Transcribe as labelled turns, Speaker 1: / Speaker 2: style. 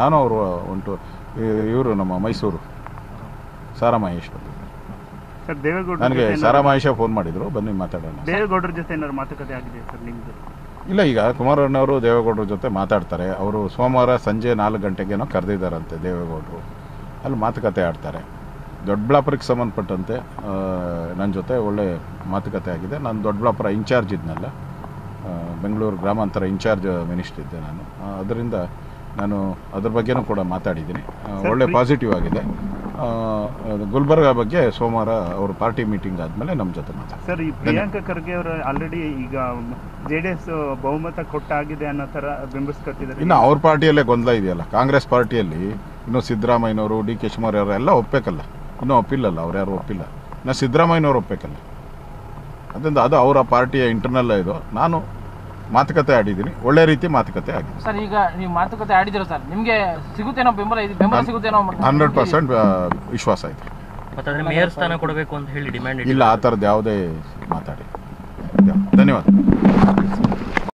Speaker 1: ನಾನು ಅವರು ಉಂಟು ಇವರು ನಮ್ಮ ಮೈಸೂರು ಸಾರಾ ಮಹೇಶ್ ಬಂದಿದ್ರು.
Speaker 2: ಸರ್ ದೇವೇಗೌಡರ
Speaker 1: ನನಗೆ
Speaker 2: ಸಾರಾಮಹೇಶ
Speaker 1: ಸಾರಾ ಮಹೇಶ ಫೋನ್ ಮಾಡಿದ್ರು ಬನ್ನಿ ಮಾತಾಡೋಣ.
Speaker 2: ದೇವೇಗೌಡರ ಜೊತೆ ಏನಾದ್ರು ಮಾತುಕತೆ ಆಗಿದೆ ಸರ್ ನಿಮ್ದು?
Speaker 1: ಇಲ್ಲ ಈಗ ಕುಮಾರಣ್ಣವರು ದೇವೇಗೌಡರ ಜೊತೆ ಮಾತಾಡ್ತಾರೆ. ಅವರು ಸೋಮವಾರ ಸಂಜೆ ನಾಲ್ಕು ಗಂಟೆಗೇನೋ ಕರೆದಿದ್ದಾರಂತೆ ದೇವೇಗೌಡರು. ಅಲ್ಲಿ ಮಾತುಕತೆ ಆಡ್ತಾರೆ. ದೊಡ್ಡಬಳ್ಳಾಪುರಕ್ಕೆ ಸಂಬಂಧಪಟ್ಟಂತೆ ನನ್ನ ಜೊತೆ ಒಳ್ಳೆ ಮಾತುಕತೆ ಆಗಿದೆ. ನಾನು ದೊಡ್ಡಬಳ್ಳಾಪುರ ಇನ್ಚಾರ್ಜ್ ಇದ್ನಲ್ಲ ಬೆಂಗಳೂರು ಗ್ರಾಮಾಂತರ ಇನ್ಚಾರ್ಜ್ ಮಿನಿಸ್ಟರ್ ಇದ್ದೆ ನಾನು. ಅದರಿಂದ ನಾನು ಅದ್ರ ಬಗ್ಗೆನೂ ಕೂಡ ಮಾತಾಡಿದ್ದೀನಿ. ಒಳ್ಳೆ ಪಾಸಿಟಿವ್ ಆಗಿದೆ. ಗುಲ್ಬರ್ಗ ಬಗ್ಗೆ ಸೋಮವಾರ ಅವರು ಪಾರ್ಟಿ ಮೀಟಿಂಗ್ ಆದಮೇಲೆ ನಮ್ಮ ಜೊತೆ ಮಾತಾಡ್ತಾರೆ.
Speaker 2: ಸರ್ ಈ ಪ್ರಿಯಾಂಕ ಖರ್ಗೆ ಅವರು ಆಲ್ರೆಡಿ ಈಗ ಜೆ ಡಿ ಎಸ್ ಬಹುಮತ ಕೊಟ್ಟಾಗಿದೆ ಅನ್ನೋ ಥರ ಬಿಂಬಿಸ್ಕೊತಿದ್ದಾರೆ
Speaker 1: ಇನ್ನು ಅವ್ರ ಪಾರ್ಟಿಯಲ್ಲೇ ಗೊಂದಲ ಇದೆಯಲ್ಲ. ಕಾಂಗ್ರೆಸ್ ಪಾರ್ಟಿಯಲ್ಲಿ ಇನ್ನು ಸಿದ್ದರಾಮಯ್ಯನವರು ಡಿ ಕೆ ಅವರು ಎಲ್ಲ ಒಪ್ಪಬೇಕಲ್ಲ ಇನ್ನೂ ಒಪ್ಪಿಲ್ಲಲ್ಲ ಅವ್ರು ಯಾರು ಒಪ್ಪಿಲ್ಲ. ನಾ ಸಿದ್ದರಾಮಯ್ಯನವರು ಒಪ್ಪಬೇಕಲ್ಲ ಅದರಿಂದ ಅದು ಅವರ ಪಾರ್ಟಿಯ ಇಂಟರ್ನಲ್ ಇದು. ನಾನು ಮಾತುಕತೆ ಆಡಿದ್ದೀನಿ. ಒಳ್ಳೆ ರೀತಿ ಮಾತುಕತೆ ಆಗಿದೆ.
Speaker 3: ಸರ್ ಈಗ ನೀವು ಮಾತುಕತೆ ಆಡಿದಿರ ಸರ್? ನಿಮಗೆ ಸಿಗುತ್ತೇನೋ ಬೆಂಬಲ ಇದು ಬೆಂಬಲ ಸಿಗುತ್ತೇನೋ
Speaker 1: ಹಂಡ್ರೆಡ್ ಪರ್ಸೆಂಟ್ ವಿಶ್ವಾಸ ಇದೆ.
Speaker 4: ಮತ್ತೆ ಅದ್ರ ಮೇಯರ್ ಸ್ಥಾನ ಕೊಡಬೇಕು ಅಂತ ಹೇಳಿ ಡಿಮ್ಯಾಂಡ್
Speaker 1: ಇಲ್ಲ ಆ ಥರದ್ದು ಯಾವುದೇ ಮಾತಾಡಿ. ಧನ್ಯವಾದ.